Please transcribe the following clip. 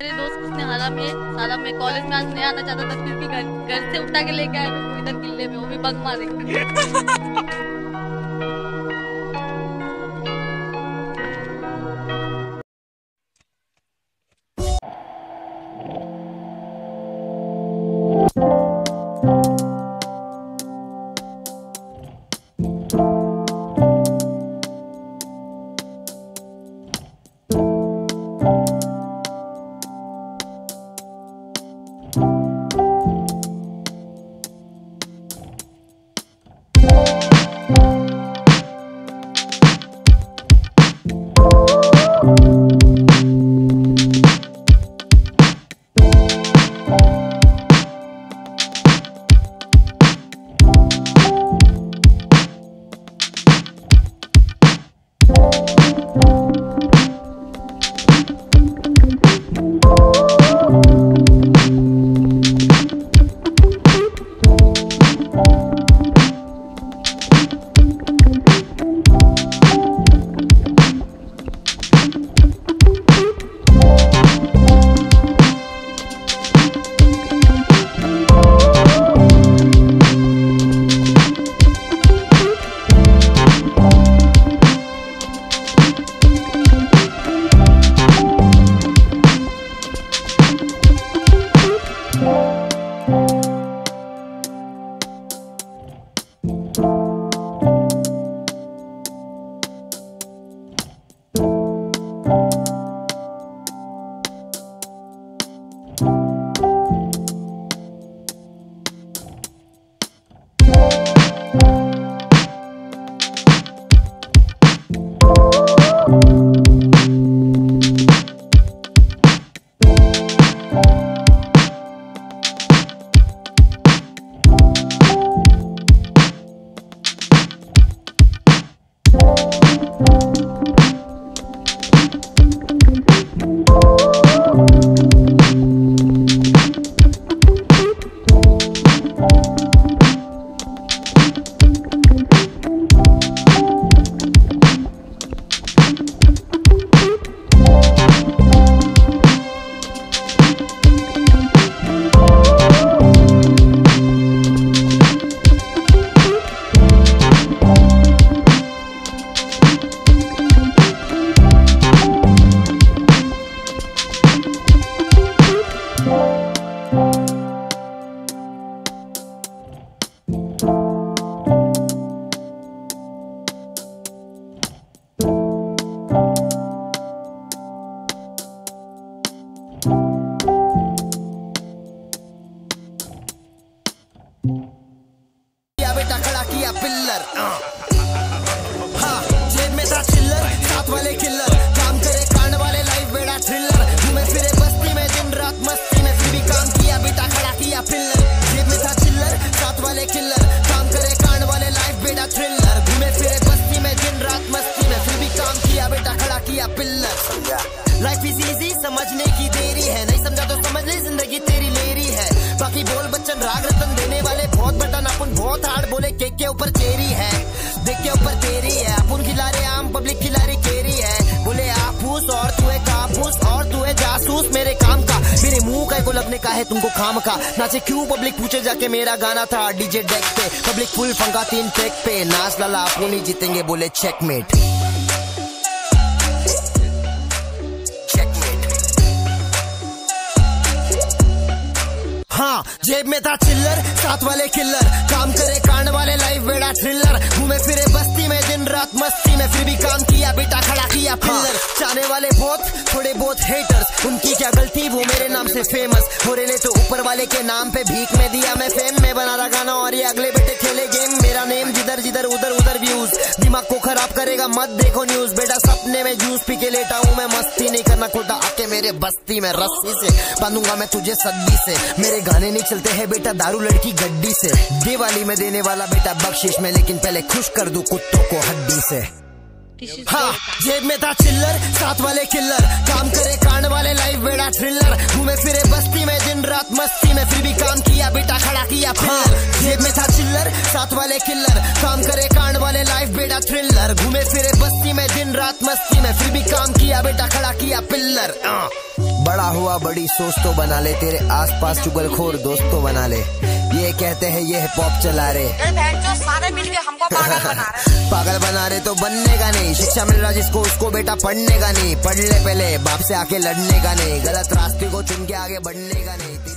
मेरे दोस्त उसने हारा में सारा मैं कॉलेज में आज नहीं आना चाहता था, फिर भी घर घर से उठा के लेके आया इधर किले में, वो भी बग मारे। किया पिल्लर हाँ जेब में था चिल्लर, साथ वाले किल्लर काम करे कांड वाले लाइफ बेड़ा थ्रिलर घूमे फिरे बस्ती में, दिन रात मस्ती में. फिर भी काम किया बेटा खड़ा किया पिल्लर जेब में था चिल्लर, साथ वाले किल्लर काम करे कांड वाले लाइफ बेड़ा थ्रिलर घूमे फिरे बस्ती में, दिन रात मस्ती में. फिर भी काम किया बेटा खड़ा किया पिल्लर लाइफ इज़ इजी बोले, केक के ऊपर चेरी है, देख के ऊपर तेरी है अपन खिला रहे आम पब्लिक खिला रही केरी है। बोले आपूस और तू है कापूस और तू है जासूस मेरे काम का, मेरे मुँह का को लगने का है तुमको खाम का। नाचे क्यों पब्लिक पूछे जाके मेरा गाना था डीजे डेक पे, पब्लिक फुल फंका तीन टेक पे, नाच लाला अपन ही जीतेंगे, बोले चेकमेट जेब में था चिल्लर साथ वाले किल्लर काम करे कांड वाले लाइफ बेड़ा थ्रिलर घूमे फिरे बस्ती में दिन रात मस्ती में फिर भी काम किया बेटा खड़ा किया पिल्लर चाहने वाले बहुत थोड़े बहुत हेटर्स उनकी क्या गलती? वो मेरे नाम से फ़ेमस हो रहे तो ऊपर वाले के नाम पे भीख में दिया। मैं फेम में बना रहा गाना और ये अगले बेटे खेले गेम मेरा नेम जिधर जिधर उधर उधर व्यूज़ दिमाग को खराब करेगा मत देखो न्यूज़ बेटा सपने में जूस पी के लेटा हूँ मैं। मस्ती नहीं करना खोटा। मेरे बस्ती में रस्सी से। बांधूँगा मैं तुझे सद्दी से। मेरे गाने नहीं चलते हैं बेटा दारू लड़की गड्डी से। दिवाली में देने वाला बेटा बख्शिश में लेकिन पहले खुश कर दूँ कुत्तों को हड्डी से। हाँ जेब में था चिल्लर साथ वाले किल्लर काम करे कांड वाले लाइफ बेड़ा थ्रिलर घूमे फिरे बस्ती में दिन रात मस्ती में फिर भी काम किया बेटा खड़ा किया हाँ जेब में था चिल्लर साथ वाले किल्लर काम करे कांड वाले लाइफ बेड़ा थ्रिलर घूमे फिरे बस्ती में दिन रात मस्ती में फिर भी काम किया बेटा खड़ा किया पिल्लर हाँ। बड़ा हुआ बड़ी सोच तो बना ले तेरे आसपास चुगलखोर दोस्त तो बना ले। ये कहते हैं ये हिप हॉप चला रहे सारे मिलके हमको पागल बना रहे पागल बना रहे तो बनने का नहीं शिक्षा मिल रहा जिसको उसको बेटा पढ़ने का नहीं। पढ़ ले पहले बाप से आके लड़ने का नहीं गलत रास्ते को चुन के आगे बढ़ने का नहीं।